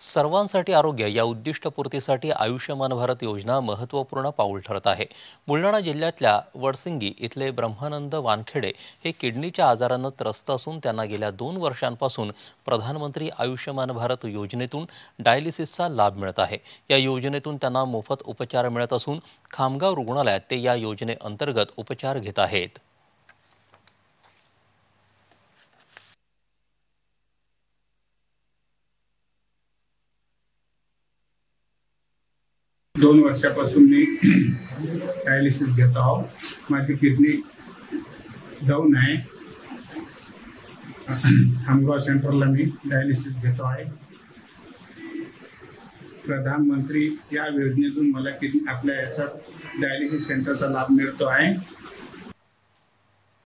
सर्वांसाठी आरोग्य या उद्दिष्टपूर्तीसाठी आयुष्यमान भारत योजना महत्त्वपूर्ण पाऊल ठरत आहे. बुलढाणा जिल्ह्यातल्या वडसिंगी इथले ब्रह्मानंद वानखेडे हे किडनीच्या आजारानं त्रस्त असून त्यांना गेल्या दोन वर्षांपासून प्रधानमंत्री आयुष्यमान भारत योजनेतून डायलिसिसचा लाभ मिळत आहे. या योजनेतून त्यांना मोफत उपचार मिळत असून खामगाव रुग्णालयात ते या योजनेअंतर्गत उपचार घेत आहेत. दोन वर्षापासून मी डायलिसिस घेत आहो माझी किडनी डाऊन आहे. खामगाव सेंटरला मी डायलिसिस घेतो आहे. प्रधानमंत्री या योजनेतून मला किडनी आपल्या याचा डायलिसिस सेंटरचा लाभ मिळतो आहे.